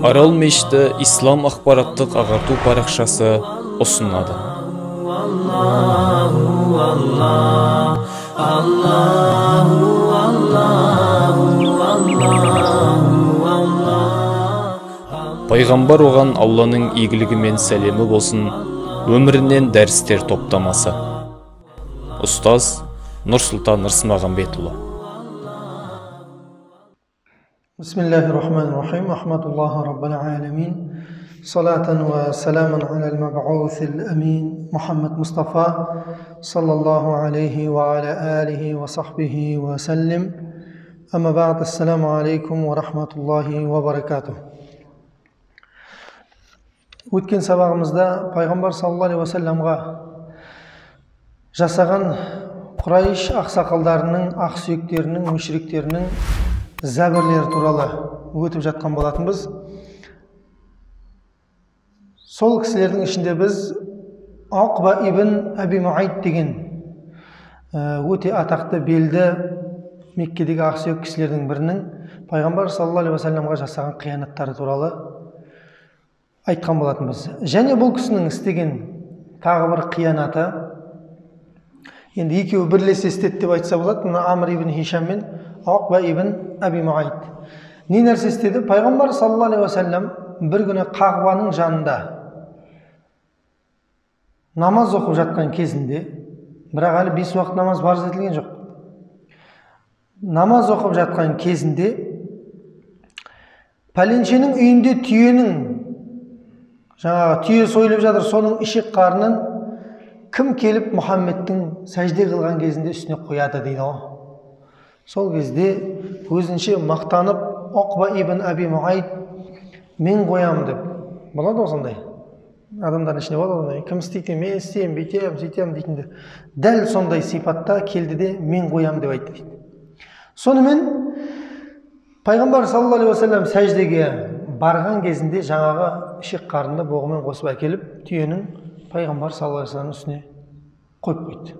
арал мешіті ислам ақпараттық ағарту парақшасы ұсынады пайғамбар оған алланың игілігі мен сәлемі болсын өмірінен дәрістер топтамасы ұстаз нұрсұлтан нұрсымағамбетұлы بسم الله الرحمن الرحيم أحمد الله رب العالمين صلاة وسلاما على المبعوث الأمين محمد مصطفى صلى الله عليه وعلى آله وصحبه وسلم أما بعد السلام عليكم ورحمة الله وبركاته өткен сабағымызда пайғамбар саллаллаху алейхи уассаламға жасаған құрайш ақсақалдарының ақсүйектерінің мүшриктерінің зәбірлері туралы өтіп жатқан болатынбыз. Сол кісілердің ішінде біз ақба ибн әби муайт деген өте атақты белді меккедегі ақсүйек кісілердің бірінің пайғамбар саллаллаху алейхи уассаламға жасаған қиянаттары туралы айтқан болатынбыз. Және бұл кісінің істеген тағы бір қиянаты енді екеуі бірлесе істеді деп айтса болады. Мына амр ибн хишам мен ақба ибн әби муайт не нәрсе істеді пайғамбар саллаллаху алейхи уассалам бір күні қағбаның жанында намаз оқып жатқан кезінде бірақ әлі бес уақыт намаз парыз етілген жоқ намаз оқып жатқан кезінде пәленшенің үйінде түйенің жаңағы түйе сойылып жатыр соның ішек қарнын кім келіп мұхаммедтің сәжде қылған кезінде үстіне қояды дейді ғой. Сол кезде өзінше мақтанып оқба ибн әби муайт мен қоямын деп. Болады ғой сондай? Адамдардың ішінде болады ғой кім істейді? Мен істеймін бүйтемін сөйтемін дейтіндер. Дәл сондай сипатта келді де мен қоямын деп айтты дейді. Сонымен пайғамбар саллаллаху алейхи уассалам сәждеге барған кезінде жаңағы ішек қарынды боғымен қосып әкеліп түйенің пайғамбар саллаллаху алейхи вассаламның үстіне қойып қойды.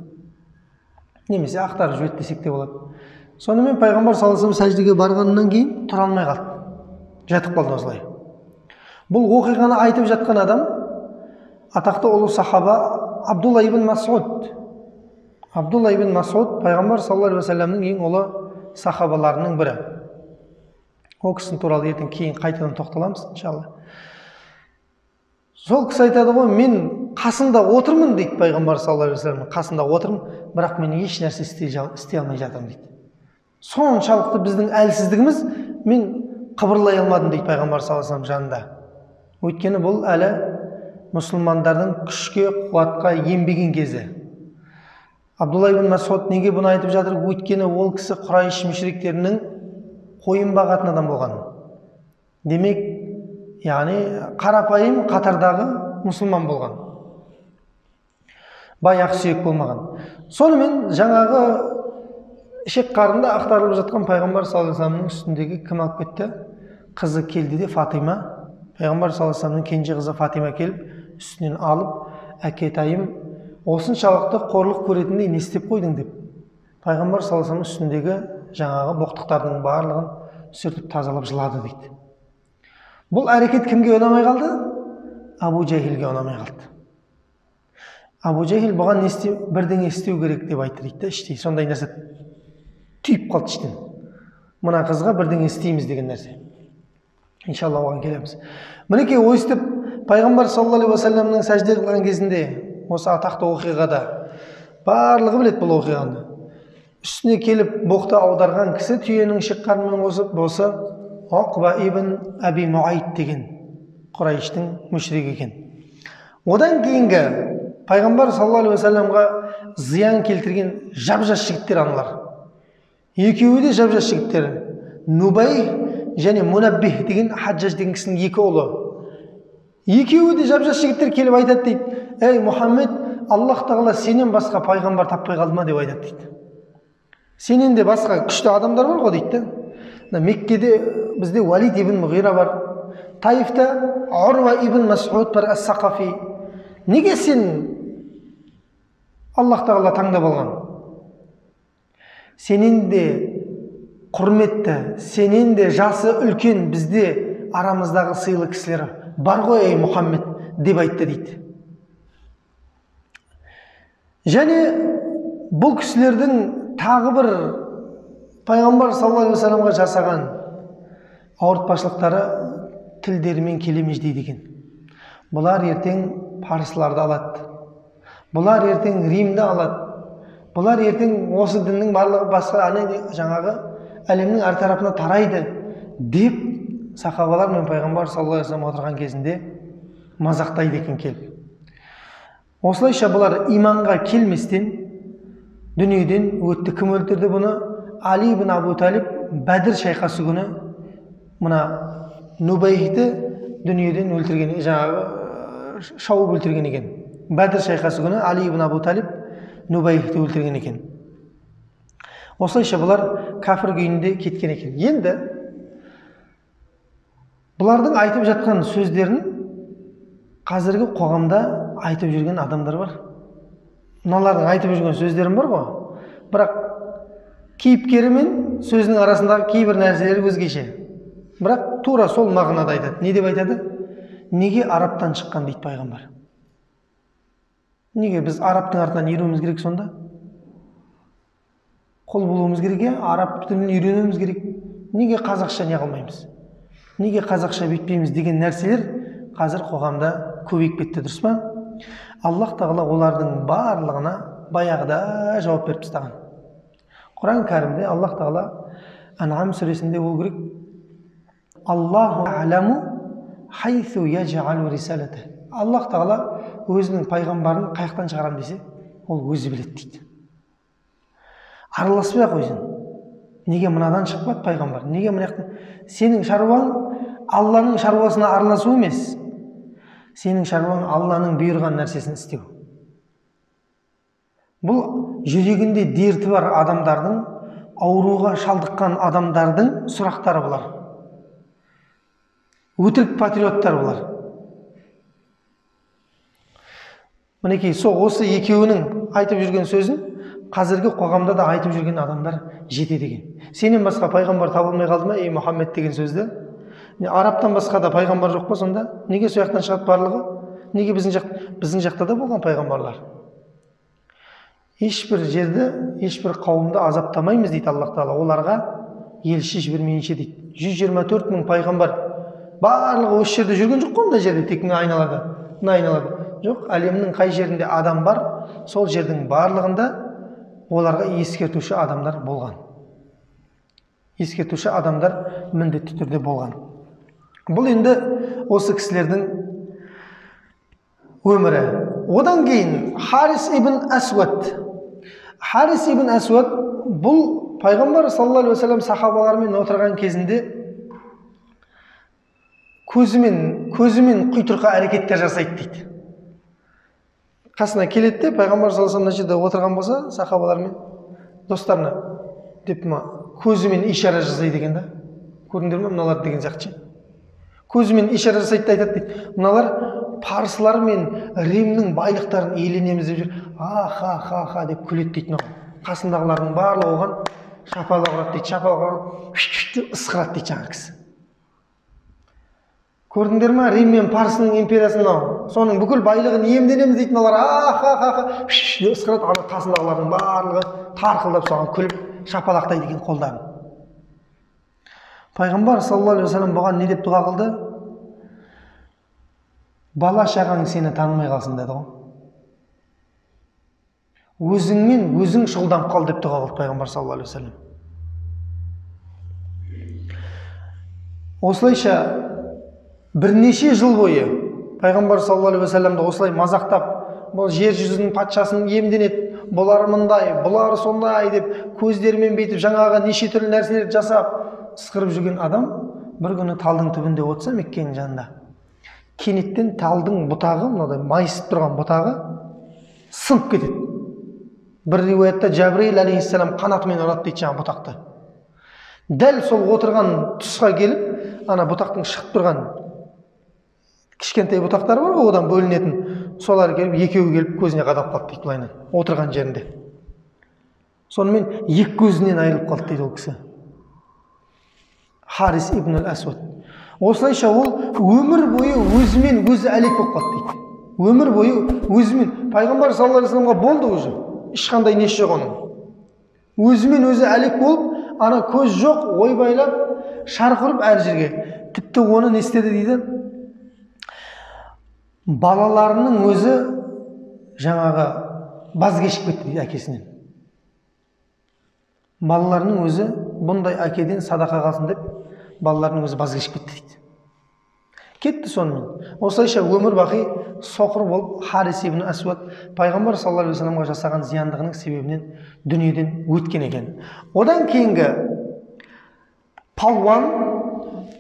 Немесе ақтарып жіберді десек те болады. Сонымен пайғамбар саллаллаху алейхи сәждеге барғаннан кейін тұра алмай қалды жатып қалды осылай. Бұл оқиғаны айтып жатқан адам атақты ұлы сахаба абдулла ибн масуд абдулла ибн масуд пайғамбар саллаллаху алейхи вассаламның ең ұлы сахабаларының бірі. Ол кісі туралы ертең кейін қайтадан тоқталамыз иншалла. Сол кісі айтады ғой мен қасында отырмын дейді пайғамбар саллаллаху алейхи вассаламның қасында отырмын бірақ мен еш нәрсе істей, істей алмай жатырмын дейді. Соншалықты біздің әлсіздігіміз мен қыбырлай алмадым дейді пайғамбар саллаллаху алейхи жанында. Өйткені бұл әлі мұсылмандардың күшке қуатқа енбеген кезі. Абдулла ибн масуд неге бұны айтып жатыр? Өйткені ол кісі құрайш мүшриктерінің қойын бағатын адам болған. Демек яғни қарапайым қатардағы мұсылман болған. Бай ақсүйек болмаған. Сонымен жаңағы ішек қарында ақтарылып жатқан пайғамбар саллаллаху вассаламның үстіндегі кім алып кетті? Қызы келді де фатима. Пайғамбар саллаллаху вассаламның кенже қызы фатима келіп үстінен алып әкетайым осыншалықты қорлық көретіндей не істеп қойдың? деп пайғамбар саллаллаху алейхи үстіндегі жаңағы боқтықтардың барлығын сүртіп тазалап жылады дейді. Бұл әрекет кімге ұнамай қалды? Абу жәһилге ұнамай қалды. Абу жәһил бұған не істеу бірдеңе істеу керек деп айтты дейді да іштей. Сондай нәрсе түйіп қалды іштен. Мына қызға бірдеңе істейміз деген нәрсе. Иншалла оған келеміз. Мінекей өйстіп пайғамбар саллаллаху алейхи уассаламның сәжде қылған кезінде осы атақты оқиғада барлығы біледі бұл оқиғаны. Үстіне келіп боқты аударған кісі түйенің ішек қарнымен қосып осы оқба ибн әби муайт деген құрайыштың мүшрик екен. Одан кейінгі пайғамбар саллаллаху алейхи уассаламға зиян келтірген жап жас жігіттер аналар. Екеуі де жап жас жігіттер. Нубай және мунаббих деген хаджаж деген кісінің екі ұлы. Екеуі де жап жас жігіттер келіп айтады дейді ей мұхаммед аллах тағала сенен басқа пайғамбар таппай қалды ма? деп айтады дейді. Сенен де басқа күшті адамдар бар ғой дейді да. Меккеде бізде уалид ибн мұғира бар. Таифта урва ибн масуд бар ас сақафи неге сен аллах тағала таңдап алған? Сенен де құрметті сенен де жасы үлкен бізде арамыздағы сыйлы кісілер бар ғой ей мұхаммед деп айтты дейді және бұл кісілердің тағы бір пайғамбар саллаллаху алейхи вассаламға жасаған ауыртпашылықтары тілдерімен келемеждейді екен бұлар ертең парсыларды алады бұлар ертең римді алады бұлар ертең осы діннің барлығы басқа ана жаңағы әлемнің әр тарапына тарайды деп сахабалар мен пайғамбар саллаллаху алейхи отырған кезінде мазақтайды екен келіп осылайша бұлар иманға келместен дүниеден өтті. Кім өлтірді бұны? Али ибн абу талиб бәдір шайқасы күні мына нубайхты дүниеден өлтірген жаңағы шауып өлтірген екен. Бәдір шайқасы күні али ибн абу талиб нубайхты өлтірген екен осылайша бұлар кәпір күйінде кеткен екен енді бұлардың айтып жатқан сөздерін қазіргі қоғамда айтып жүрген адамдар бар мыналардың айтып жүрген сөздерін бар ғой бірақ кейіпкері мен сөзінің арасындағы кейбір нәрселер өзгеше бірақ тура сол мағынада айтады не деп айтады неге арабтан шыққан дейді пайғамбар неге біз арабтың артынан еруіміз керек сонда құл болуымыз керек иә араб тілін үйренуіміз керек неге қазақша не қылмаймыз неге қазақша бүйтпейміз деген нәрселер қазір қоғамда көбейіп кетті дұрыс па аллах тағала олардың барлығына баяғыда жауап беріп тастаған құран кәрімде аллах тағала анам сүресінде болу керек аллаху аллах тағала өзінің пайғамбарын қай жақтан шығарамын десе ол өзі біледі дейді. Араласпай ақ өзің неге мынадан шықпады пайғамбар? Неге мына сенің шаруаң алланың шаруасына араласу емес. Сенің шаруаң алланың бұйырған нәрсесін істеу. Бұл жүрегінде дерті бар адамдардың ауруға шалдыққан адамдардың сұрақтары бұлар өтірік патриоттар бұлар мінекей сол осы екеуінің айтып жүрген сөзін қазіргі қоғамда да айтып жүрген адамдар жетеді екен сенен басқа пайғамбар табылмай қалды ма ей мұхаммед деген сөзді? Арабтан басқа да пайғамбар жоқ па сонда? Неге сол жақтан шығады барлығы? Неге біздің жақ біздің жақта да болған пайғамбарлар? Ешбір жерді ешбір қауымды азаптамаймыз дейді аллах тағала. Оларға елші жібермейінше дейді. Жүз жиырма төрт мың пайғамбар барлығы осы жерде жүрген жоқ қой мына жерде тек мына айналада мына айналада. Жоқ әлемнің қай жерінде адам бар сол жердің барлығында оларға ескертуші адамдар болған. Ескертуші адамдар міндетті түрде болған. Бұл енді осы кісілердің өмірі. Одан кейін харис ибн әсуат харис ибн әсуат бұл пайғамбар саллаллаху алейхи уассалам сахабалармен отырған кезінде көзімен көзімен құйтырқы әрекеттер жасайды дейді. Қасына келеді де пайғамбар саллаллаху алейhi мына жерде отырған болса сахабалармен достарына деп ма көзімен ишара жасайды екен да. Көрдіңдер ма мыналар деген сияқты ше? Көзімен ишара жасайды да айтады дейді. Мыналар парсылар мен римнің байлықтарын иеленеміз деп жүр. А ха ха ха деп күледі дейді мынау. Қасындағылардың барлығы оған шапалақ ұрады дейді шапалақ ұрады. Деп ысқырады дейді жаңағы кісі. Көрдіңдер ма? Рим мен парсының империясы мынау? Соның бүкіл байлығын иемденеміз ха ха деп ысқырады. Ана қасындағылардың барлығы тарқылдап соған күліп шапалақтайды екен қолдарын. Пайғамбар саллаллаху алейхи вассалам бұған не деп дұға қылды? Бала шағаң сені танымай қалсын деді ғой. Өзіңмен өзің шұғылданып қал деп дұға қылды пайғамбар саллаллаху алейхи вассалам осылайша бірнеше жыл бойы пайғамбар саллаллаху алейхи уассаламды осылай мазақтап бұл жер жүзінің патшасын иемденеді бұлар мындай бұлар сондай деп көздерімен бүйтіп жаңағы неше түрлі нәрселер жасап ысқырып жүрген адам бір күні талдың түбінде отырса меккенің жанында. Кенеттен талдың бұтағы мынадай майысып тұрған бұтағы сынып кетеді. Бір риуаятта жәбірейіл алейхисалам қанатымен ұрады дейді жаңағы бұтақты. Дәл сол отырған тұсқа келіп ана бұтақтың шығып тұрған кішкентай бұтақтар бар ғой одан бөлінетін. Солар келіп екеуі келіп көзіне қадалып қалды дейді былайынан отырған жерінде. Сонымен екі көзінен айырылып қалды дейді ол кісі. Харис ибн әсуад осылайша ол өмір бойы өзімен өзі әлек болып қалды дейді. Өмір бойы өзімен пайғамбар саллаллаху алейхи вассаламға болды уже ешқандай несі жоқ оның. Өзімен өзі әлек болып ана көз жоқ ойбайлап шарқ ұрып әр жерге. Тіпті оны не істеді дейді? Балаларының өзі жаңағы баз кешіп кетті дейді әкесінен. Балаларының өзі бұндай әкеден садақа қалсын деп балаларының өзі баз кешіп кетті дейді. Кетті сонымен. Осылайша өмір бақи соқыр болып харис ибн әсуад пайғамбар саллаллаху алейхи вассаламға жасаған зияндығының себебінен дүниеден өткен екен. Одан кейінгі палуан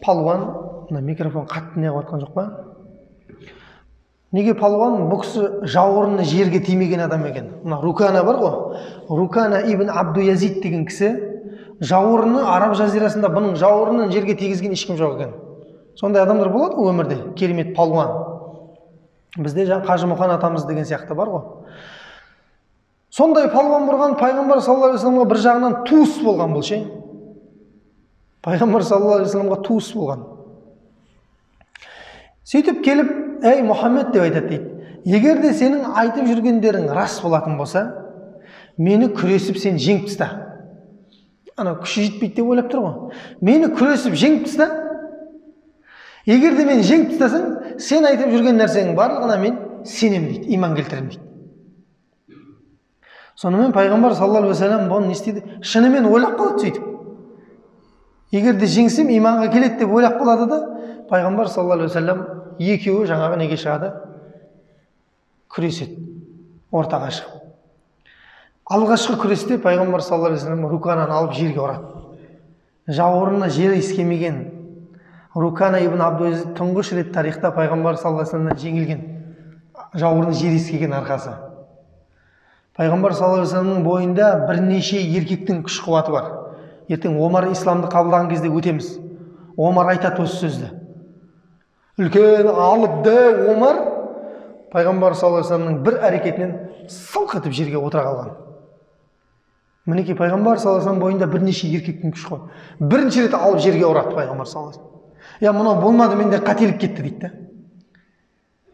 палуан мына микрофон қатты неғып жатқан жоқ па? Неге палуан бұл кісі жауырыны жерге тимеген адам екен? Мына рукана бар ғой. Рукана ибн абду язид деген кісі жауырыны араб жазирасында бұның жауырынын жерге тигізген ешкім жоқ екен. Сондай адамдар болады ғой өмірде керемет палуан. Бізде жаңағы қажы мұқан атамыз деген сияқты бар ғой. Сондай палуан бұрған пайғамбар саллаллаху алейхи вассаламға бір жағынан туыс болған бұл ше? Пайғамбар саллаллаху алейхи туыс болған. Сөйтіп келіп әй мұхаммед деп айтады дейді егер де сенің айтып жүргендерің рас болатын болса мені күресіп сен жеңіп таста ана күші жетпейді деп ойлап тұр ғой мені күресіп жеңіп таста егер де мені жеңіп тастасаң сен айтып жүрген нәрсенің барлығына мен сенемін дейді иман келтіремін дейді сонымен пайғамбар саллаллаху алейхи вассалам бұны не істейді шынымен ойлап қалады сөйтіп егер де жеңсем иманға келеді деп ойлап қалады да пайғамбар саллаллаху алейхи вассалам екеуі жаңағы неге шығады? Күреседі. Ортаға шығып. Алғашқы күресте пайғамбар саллаллаху алейхи вассалам рукананы алып жерге ұрады жауырынына жер иіскемеген рукана ибн абдуазиз тұңғыш рет тарихта пайғамбар саллаллаху алейхи вассаламнан жеңілген жауырыны жер иіскеген арқасы. Пайғамбар саллаллаху алейхи вассаламның бойында бірнеше еркектің күш қуаты бар. Ертең омар исламды қабылдаған кезде өтеміз. Омар айтады осы сөзді. Үлкен алып дәу омар пайғамбар саллаллаху вассаламның бір әрекетінен сылқ етіп жерге отыра қалған. Мінекей пайғамбар саллаллаху алейхи бойында бірнеше еркектің күші бар бірінші рет алып жерге ұрады пайғамбар саллаллаху иә мынау болмады менде қателік кетті дейді да.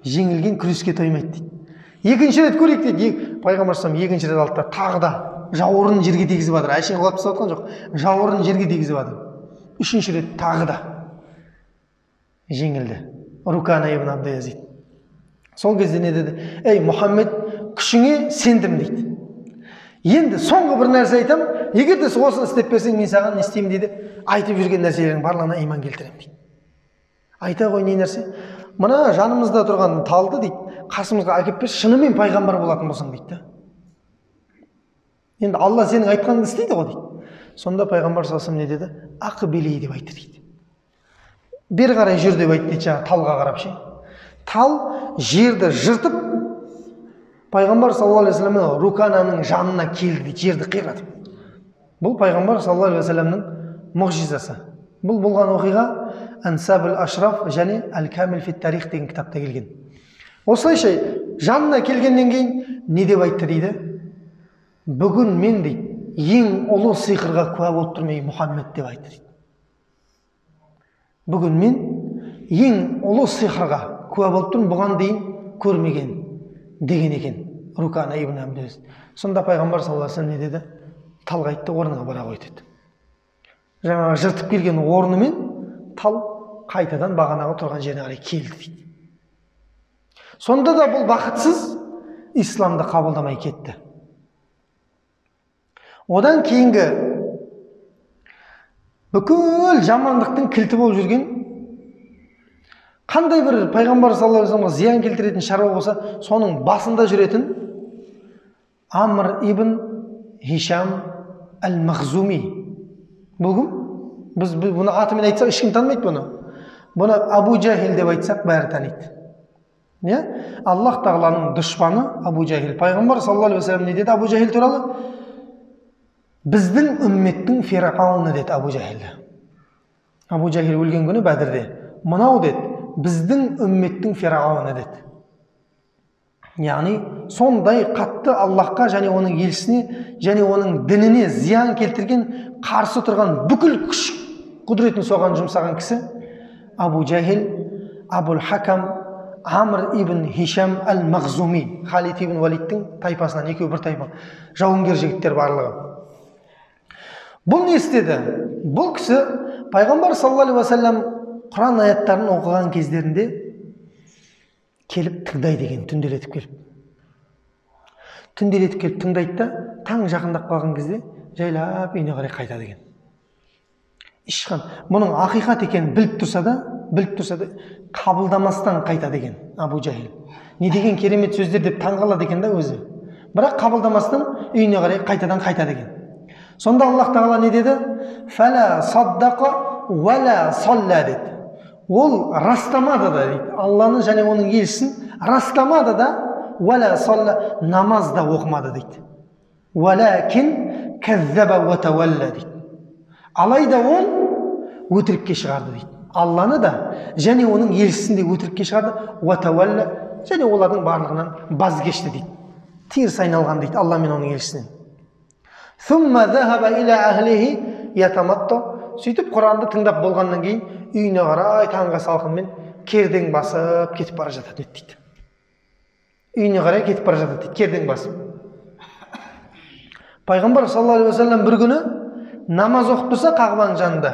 Жеңілген күреске тоймайды дейді. Екінші рет көрейік дейді. Пайғамбар екінші рет алды да тағы да жауырынын жерге тигізіп жатыр әшейін құлап тастап жатқан жоқ. Жауырынын жерге тигізіп жатыр үшінші рет тағы да жеңілді. Рукана ибн сол кезде не деді? Ей мұхаммед күшіңе сендім дейді. Енді соңғы бір нәрсе айтамын егер де осыны істеп берсең мен саған не істеймін дейді. Айтып жүрген нәрселердің барлығына иман келтіремін дейді. Айта ғой не нәрсе? Мына жанымызда тұрған талды дейді. Қасымызға әкеліп берші шынымен пайғамбар болатын болсаң дейді енді алла сенің айтқаныңды істейді ғой дейді. Сонда пайғамбар саллаллаху не деді? Ақбили деп айтты дейді. Бері қарай жүр деп айтты дейді талға қарап ше. Тал жерді жыртып пайғамбар саллаллаху алейхи вассаламның рукананың жанына келді дейді жерді қиратып. Бұл пайғамбар саллаллаху алейхи вассаламның мұғжизасы бұл болған оқиға ансабул ашраф және әл камил фит тарих деген кітапта келген. Осылайша жанына келгеннен кейін не деп айтты дейді? Бүгін мен дейді ең ұлы сиқырға куә болып тұрмын ей мұхаммед деп айтты дейді. Бүгін мен ең ұлы сиқырға куә болып тұрмын бұған дейін көрмеген деген екен рукана ибн сонда пайғамбар саллаллаху алейhi не деді талға айтты орныңа бара ғой деді жаңағы жыртып келген орнымен тал қайтадан бағанағы тұрған жеріне қарай келді дейді сонда да бұл бақытсыз исламды қабылдамай кетті одан кейінгі бүкіл жамандықтың кілті болып жүрген қандай бір пайғамбар саллаллаху алейхи вассаламға зиян келтіретін шаруа болса соның басында жүретін амр ибн хишам әл махзуми бұл кім біз бұны атымен айтсақ ешкім танымайды бұны. Бұны абу жахил деп айтсақ бәрі таниды. Иә? Аллах тағаланың дұшпаны абу жахил пайғамбар саллаллаху алейхи вассалам не деді абу жахил туралы? Біздің үмметтің фирауны деді абу жахилді абу жахил өлген күні бәдірде мынау деді біздің үмметтің фирауны деді яғни сондай қатты аллахқа және оның елшісіне және оның дініне зиян келтірген қарсы тұрған бүкіл күш құдіретін соған жұмсаған кісі абу жахил абул хакам амр ибн хишам әл мағзуми халид ибн валидтің тайпасынан екеуі бір тайпа жауынгер жігіттер барлығы бұл не істеді? Бұл кісі пайғамбар саллаллаху алейхи уассалам құран аяттарын оқыған кездерінде келіп тыңдайды екен түнделетіп келіп. Түнделетіп келіп тыңдайды да таң жақындап қалған кезде жайлап үйіне қарай қайтады екен. Ешқан мұның ақиқат екенін біліп тұрса да біліп тұрса да қабылдамастан қайтады екен абу жахил не деген керемет сөздер деп таңқалады екен да өзі. Бірақ қабылдамастан үйіне қарай қайтадан қайтады екен. Сонда аллах тағала не деді? Фәлә саддақа уәлә салла деді. Ол растамады да дейді. Алланы және оның елшісін растамады да уәлә салла намаз да оқымады дейді. Уәләкин кәззаба уәтәуәллә дейді. Алайда ол өтірікке шығарды дейді. Алланы да және оның елшісін де өтірікке шығарды. Уәтәуәллә және олардың барлығынан баз кешті дейді. Теріс айналған дейді алла мен оның елшісінен. Сөйтіп құранды тыңдап болғаннан кейін үйіне қарай таңғы салқынмен кердең басып кетіп бара жатады дейді. Үйіне қарай кетіп бара жатады дейді. Кердең басып. Пайғамбар саллаллаху алейхи уассалам бір күні намаз оқып тұрса қағбаның жанында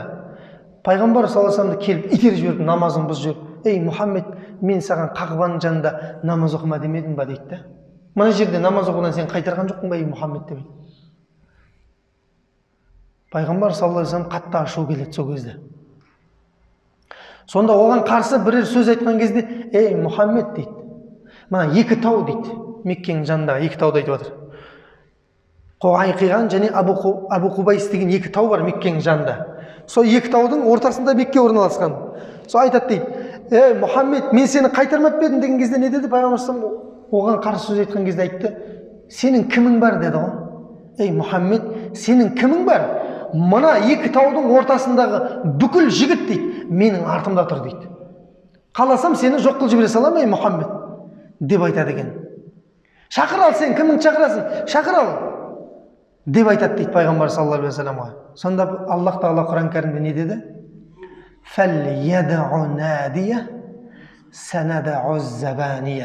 пайғамбар саллаллаху алейhi келіп итеріп жіберіп намазын бұзып жіберіп ей мұхаммед мен саған қағбаның жанында намаз оқыма демедім ба? дейді да. Мына жерде намаз оқудан сен қайтарған жоқпын ба ей мұхаммед? деп пайғамбар саллаллаху алейhi қатты ашу келеді сол кезде. Сонда оған қарсы бірер сөз айтқан кезде ей мұхаммед дейді. Мына екі тау дейді. Меккенің жанындағы екі тауды айтып жатыр қоғайқиған және абу, абу қубайс деген екі тау бар меккенің жанында. Сол екі таудың ортасында мекке орналасқан. Сол айтады дейді ей мұхаммед мен сені қайтармап па едім? деген кезде не деді? Пайғамбар оған қарсы сөз айтқан кезде айтты сенің кімің бар? деді ғой ей мұхаммед сенің кімің бар? Мына екі таудың ортасындағы бүкіл жігіт дейді менің артымда тұр дейді. Қаласам сені жоқ қылып жібере саламын ей мұхаммед деп айтады екен. Шақыр ал сен кіміңді шақырасың? Шақыр ал деп айтады дейді пайғамбар саллаллаху алейхи вассаламға сонда аллах тағала құран кәрімде не деді?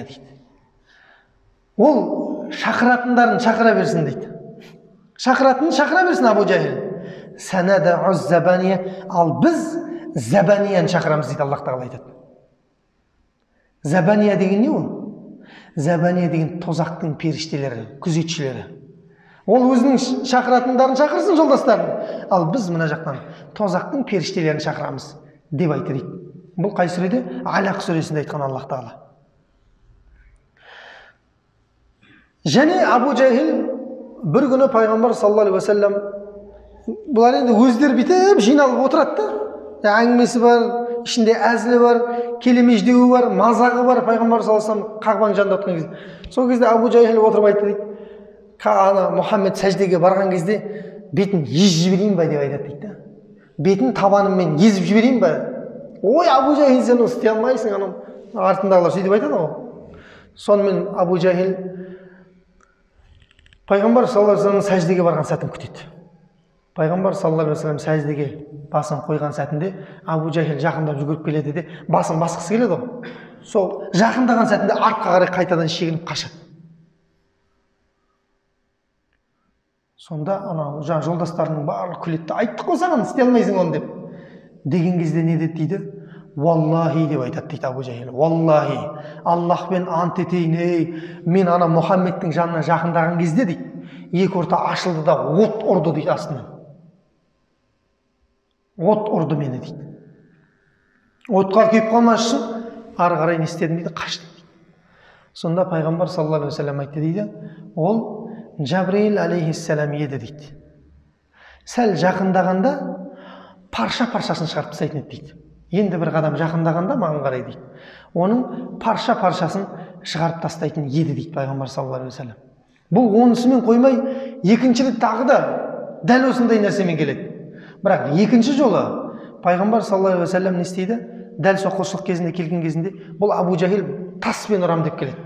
Дейді. Ол шақыратындарын шақыра берсін дейді. Шақыратынын шақыра берсін абу жахил ал біз забанияны шақырамыз дейді аллах тағала айтады. Забания деген не ол? Забания деген тозақтың періштелері күзетшілері. Ол өзінің шақыратындарын шақырсын жолдастарын ал біз мына жақтан тозақтың періштелерін шақырамыз деп айтты дейді. Бұл қай сүреде алақ сүресінде айтқан аллах тағала. Және абу жахил бір күні пайғамбар саллаллаху алейхи уассалам бұлар енді өздері бүйтіп жиналып отырады да әңгімесі бар ішінде әзілі бар келемеждеуі бар мазағы бар пайғамбар саллаллаху алейhi вассалам қағбаның жанында отырған кезде сол кезде абу жахил отырып айтты дейді ана мұхаммед сәждеге барған кезде бетін езіп жіберейін ба деп айтады дейді да бетін табаныммен езіп жіберейін ба ой абу жахил сен оны істей алмайсың анау артындағылар сөйтіп айтады ғой сонымен абу жахил пайғамбар саллаллаху алейhi вассаламның сәждеге барған сәтін күтеді пайғамбар саллаллаху алейhi вассалам сәждеге басын қойған сәтінде абу жахил жақындап жүгіріп келеді де басын басқысы келеді ғой. Сол жақындаған сәтінде артқа қарай қайтадан шегініп қашады. Сонда анау жаңағы жолдастарының барлығы күледі айттық қой саған істей алмайсың оны деп. Деген кезде не деді дейді? Уаллахи деп айтады дейді абу жахил уаллахи аллахпен ант етейін ей мен ана мұхаммедтің жанына жақындаған кезде дейді екі орта ашылды да от ұрды дейді астынан. От ұрды мені дейді. Отқа күйіп қалмас үшін ары қарай не істедім дейді қаштым дейді. Сонда пайғамбар саллаллаху алейхи вассалам айтты дейді ол жабриил алейхиссалам еді дейді. Сәл жақындағанда парша паршасын шығарып тастайтын еді дейді. Енді бір қадам жақындағанда маған қарай дейді. Оның парша паршасын шығарып тастайтын еді дейді пайғамбар саллаллаху алейхи вассалам бұл онысымен қоймай екінші рет тағы да дәл осындай нәрсемен келеді. Бірақ екінші жолы пайғамбар саллаллаху алейхи вассалам не істейді? Дәл соққыршылық кезінде келген кезінде бұл абу жахил таспен ұрам деп келеді.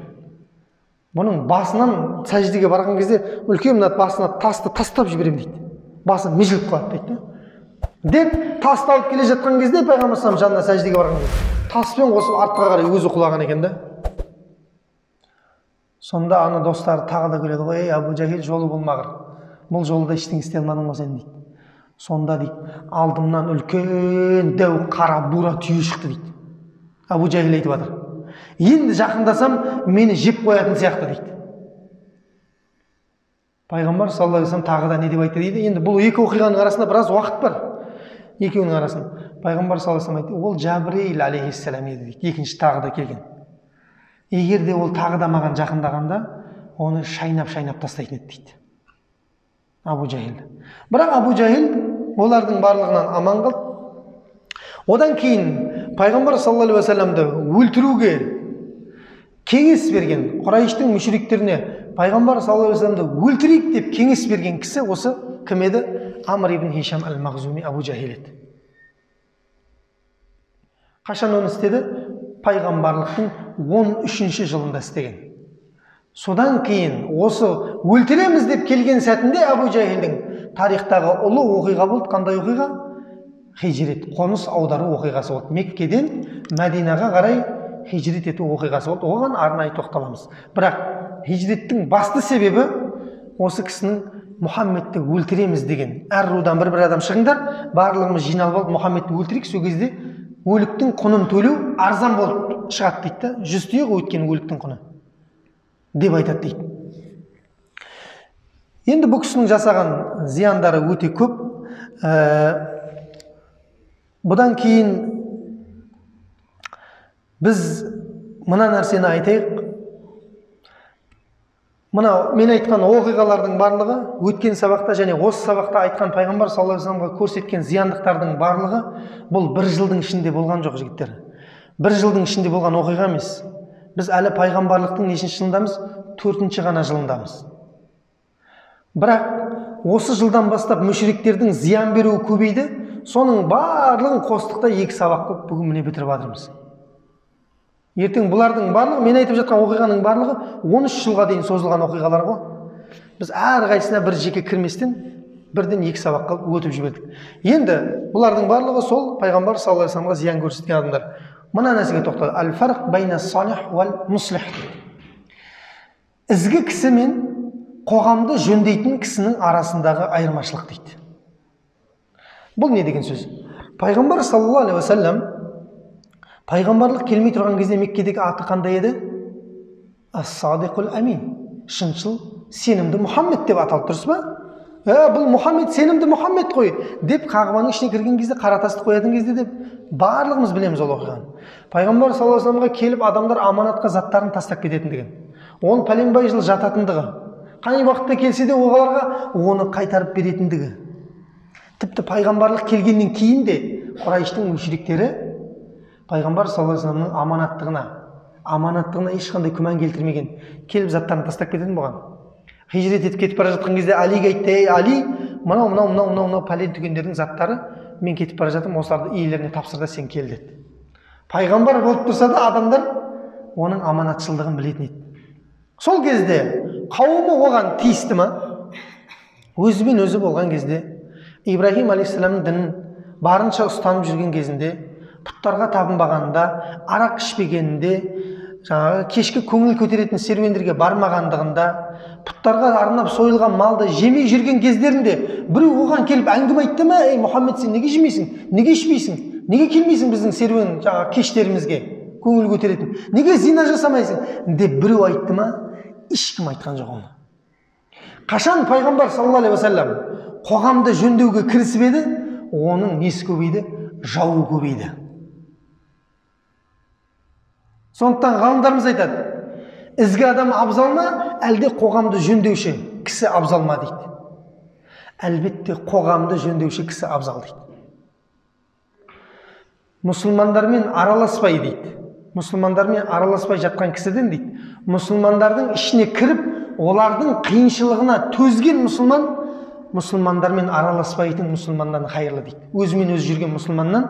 Бұның басынан сәждеге барған кезде үлкен мына басына тасты тастап жіберемін дейді. Басы межіліп қалады дейді деп тасты алып келе жатқан кезде пайғамбар саллаллаху жанына сәждеге барған кезде таспен қосып артқа қарай өзі құлаған екен да. Сонда ана достары тағы да күледі ғой ей абу жахил жолы болмағыр. Бұл жолда ештеңе істей алмадың ғой сен дейді. Сонда дейді алдымнан үлкен дәу қара бура түйе шықты дейді абу жахил айтып жатыр енді жақындасам мені жеп қоятын сияқты дейді пайғамбар саллаллаху алейhi тағы да не деп айтты дейді енді бұл екі оқиғаның арасында біраз уақыт бар екеуінің арасында пайғамбар саллаллаху алейhi айтты ол жабірейіл алейхиссалам еді дейді екінші тағы да келген егер де ол тағы да маған жақындағанда оны шайнап шайнап тастайтын еді дейді абу жахил бірақ абу жахил олардың барлығынан аман қалды одан кейін пайғамбар саллаллаху алейхи уассаламды өлтіруге кеңес берген құрайыштың мүшриктеріне пайғамбар саллаллаху алейхи вассаламды өлтірейік деп кеңес берген кісі осы кім еді? Амр ибн хишам әл мағзуми абу жахил еді. Қашан оны істеді? Пайғамбарлықтың он үшінші жылында істеген. Содан кейін осы өлтіреміз деп келген сәтінде абу жахилдің тарихтағы ұлы оқиға болды. Қандай оқиға? Хижрет қоныс аудару оқиғасы болды. Меккеден мәдинаға қарай хижрет ету оқиғасы болды. Оған арнайы тоқталамыз. Бірақ хижреттің басты себебі осы кісінің мұхаммедті өлтіреміз деген. Әр рудан бір бір адам шығыңдар барлығымыз жиналып алып мұхаммедті өлтірейік сол кезде өліктің құнын төлеу арзан болып шығады дейді да. Жүз түйе өйткені өліктің құны. Деп айтады дейді. Енді бұл кісінің жасаған зияндары өте көп. Ә, бұдан кейін біз мына нәрсені айтайық. Мынау мен айтқан оқиғалардың барлығы өткен сабақта және осы сабақта айтқан пайғамбар саллаллаху алейхи вассаламға көрсеткен зияндықтардың барлығы бұл бір жылдың ішінде болған жоқ жігіттер. Бір жылдың ішінде болған оқиға емес. Біз әлі пайғамбарлықтың нешінші жылындамыз төртінші ғана жылындамыз. Бірақ осы жылдан бастап мүшіриктердің зиян беруі көбейді соның барлығын қостық та екі сабақ қылып бүгін міне бітіріп жатырмыз. Ертең бұлардың барлығы мен айтып жатқан оқиғаның барлығы 13 жылға дейін созылған оқиғалар ғой. Біз әрқайсысына бір жеке кірместен бірден екі сабақ қылып өтіп жібердік. Енді бұлардың барлығы сол пайғамбар саллаллаху алейхи зиян көрсеткен адамдар. Мына нәрсеге тоқтады байна салих ізгі кісі мен қоғамды жөндейтін кісінің арасындағы айырмашылық дейді. Бұл не деген сөз? Пайғамбар саллаллаху алейхи уассалам пайғамбарлық келмей тұрған кезде меккедегі аты қандай еді? Ассадиқул әмин шыншыл сенімді мұхаммед деп аталып тұрсыз ба ә, бұл мұхаммед сенімді мұхаммед қой деп қағбаның ішіне кірген кезде қара тасты қоятын кезде деп барлығымыз білеміз ол оқиғаны. Пайғамбар саллаллаху алейhi келіп адамдар аманатқа заттарын тастап кететіндігін ол пәленбай жыл жататындығы қай уақытта келсе де оларға оны қайтарып беретіндігі. Тіпті пайғамбарлық келгеннен кейін де құрайыштың мүшриктері пайғамбар саллаллаху алейхи аманаттығына аманаттығына ешқандай күмән келтірмеген. Келіп заттарын тастап кететін болған. Хижрет етіп кетіп бара жатқан кезде алиге айтты ей али мынау мынау мынау мынау мынау пәлен түгендердің заттары мен кетіп бара жатырмын осыларды иелеріне тапсыр да сен кел деді. Пайғамбар болып тұрса да адамдар оның аманатшылдығын білетін еді. Сол кезде қауымы оған тиісті ма? Өзімен өзі болған кезде ибраһим алейхисаламның дінін барынша ұстанып жүрген кезінде пұттарға табынбағанында арақ ішпегенінде жаңағы кешкі көңіл көтеретін серуендерге бармағандығында пұттарға арнап сойылған малды жемей жүрген кездерінде біреу оған келіп әңгіме айтты ма? Ей мұхаммед сен неге жемейсің? Неге ішпейсің? Неге келмейсің біздің серуен жаңағы кештерімізге? Көңіл көтеретін. Неге зина жасамайсың? деп біреу айтты ма? Ешкім айтқан жоқ оны қашан пайғамбар саллаллаху алейхи уассалам қоғамды жөндеуге кірісіп еді оның несі көбейді жауы көбейді сондықтан ғалымдарымыз айтады ізгі адам абзал ма әлде қоғамды жөндеуші кісі абзал ма дейді әлбетте қоғамды жөндеуші кісі абзал дейді мұсылмандармен араласпай дейді мұсылмандармен араласпай жатқан кісіден дейді мұсылмандардың ішіне кіріп олардың қиыншылығына төзген мұсылман мұсылмандармен араласпайтын мұсылманнан қайырлы дейді. Өзімен өзі жүрген мұсылманнан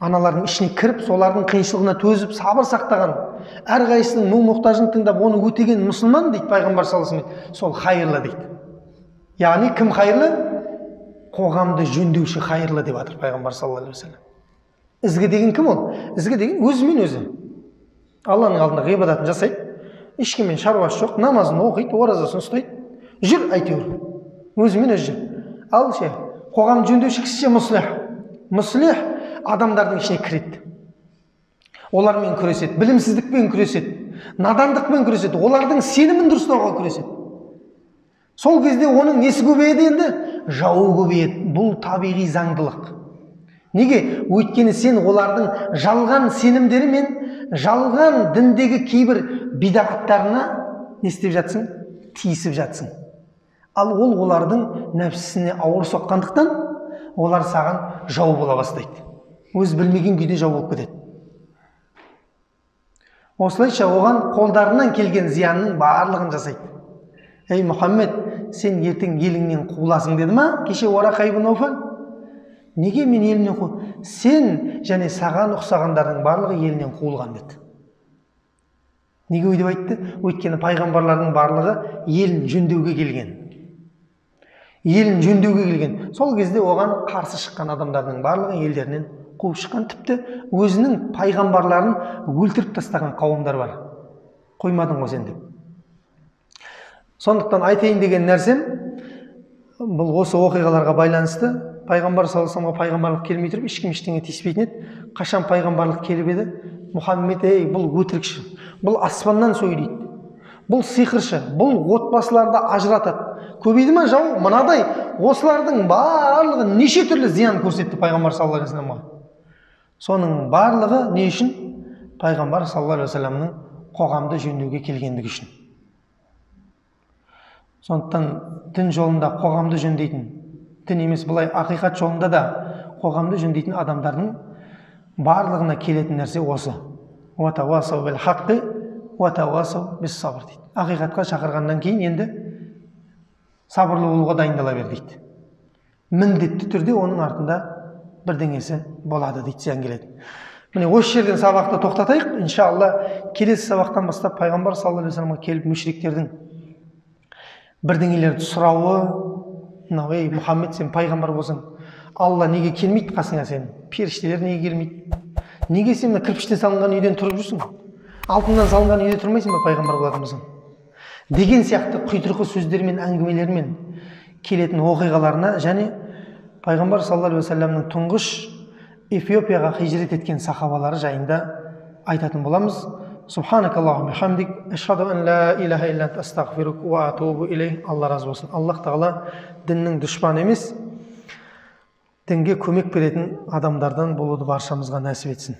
аналардың ішіне кіріп солардың қиыншылығына төзіп сабыр сақтаған әрқайсысының мұң мұқтажын тыңдап оны өтеген мұсылман дейді пайғамбар саллаллаху алейhi сол қайырлы дейді. Яғни кім қайырлы қоғамды жөндеуші хайырлы деп жатыр пайғамбар саллаллаху алейхи вассалам ізгі деген кім ол? Ізгі деген өзімен өзі. Алланың алдында ғибадатын жасайды. Ешкіммен шаруасы жоқ намазын оқиды оразасын ұстайды. Жүр әйтеуір. Өзімен өзі жүр. Ал ше қоғамды жөндеуші кісі ше мұслих мұслих адамдардың ішіне кіреді. Олармен күреседі білімсіздікпен күреседі надандықпен күреседі олардың сенімін дұрыстауға күреседі. Сол кезде оның несі көбейеді енді? Жауы көбейеді. Бұл табиғи заңдылық. Неге? Өйткені сен олардың жалған сенімдері мен жалған діндегі кейбір бидағаттарына не істеп жатсың тиісіп жатсың ал ол олардың нәпсісіне ауыр соққандықтан олар саған жау бола бастайды. Өзі білмеген күйде жау болып кетеді. Осылайша оған қолдарынан келген зиянның барлығын жасайды. Ей мұхаммед сен ертең еліңнен қуыласың деді ма? Кеше орақай ибн неге мен елімнен қу сен және саған ұқсағандардың барлығы елінен қуылған деді. Неге өйтіп айтты? Өйткені пайғамбарлардың барлығы елін жөндеуге келген. Елін жөндеуге келген. Сол кезде оған қарсы шыққан адамдардың барлығы елдерінен қуып шыққан. Тіпті өзінің пайғамбарларын өлтіріп тастаған қауымдар бар. Қоймадың ғой сен деп. Сондықтан айтайын деген нәрсем бұл осы оқиғаларға байланысты пайғамбар саллаллаху алейhi пайғамбарлық келмей тұрып ешкім ештеңе тиіспейтін еді. Қашан пайғамбарлық келіп еді? Мұхаммед ей бұл өтірікші бұл аспаннан сөйлейді бұл сиқыршы бұл отбасыларды ажыратады. Көбейді ма жау? Мынадай осылардың барлығы неше түрлі зиян көрсетті пайғамбар саллаллаху алейхи вассаламға соның барлығы не үшін? Пайғамбар саллаллаху алейхи вассаламның қоғамды жөндеуге келгендігі үшін. Сондықтан дін жолында қоғамды жөндейтін дін емес былай ақиқат жолында да қоғамды жөндейтін адамдардың барлығына келетін нәрсе осы. Ақиқатқа шақырғаннан кейін енді сабырлы болуға дайындала бер дейді. Міндетті түрде оның артында бірдеңесі болады дейді зиян келеді міне осы жерден сабақты тоқтатайық. Иншалла келесі сабақтан бастап пайғамбар саллаллаху алейхи келіп мүшриктердің бірдеңелерді сұрауы мынау ей мұхаммед сен пайғамбар болсаң алла неге келмейді қасыңа сен? Періштелер неге келмейді? Неге сен мына кірпіштен салынған үйден тұрып жүрсің? Алтыннан салынған үйде тұрмайсың ба пайғамбар болатын болсаң деген сияқты құйтырқы сөздермен әңгімелермен келетін оқиғаларына және пайғамбар саллаллаху алейхи уассаламның тұңғыш эфиопияға хижрет еткен сахабалары жайында айтатын боламыз. Алла разы болсын аллах тағала діннің дұшпаны емес дінге көмек беретін адамдардан болуды баршамызға нәсіп етсін